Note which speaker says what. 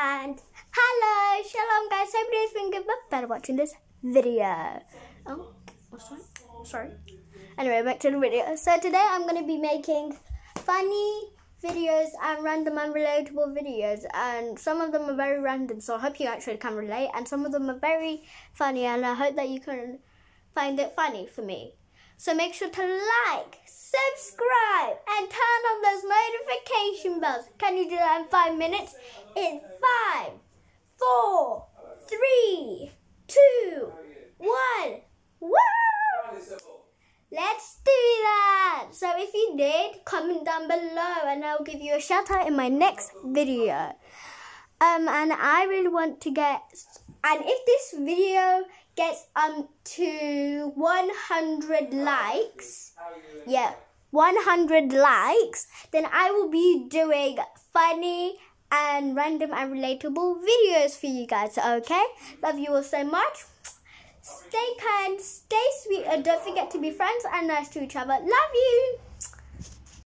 Speaker 1: And hello, shalom guys. Hope everybody's been good, but better watching this video. Oh, what's that? Sorry. Anyway, back to the video. So today I'm going to be making funny videos and random and relatable videos and some of them are very random so I hope you actually can relate and some of them are very funny and I hope that you can find it funny for me. So make sure to like, subscribe notification bells. Can you do that in five minutes? In five, four, three, two, one. Woo! Let's do that! So if you did, comment down below and I'll give you a shout out in my next video. Um, and I really want to get, and if this video gets um to 100 likes, yeah, 100 likes, then I will be doing funny and random and relatable videos for you guys, okay? Love you all so much. Stay kind, stay sweet, and don't forget to be friends and nice to each other. Love you!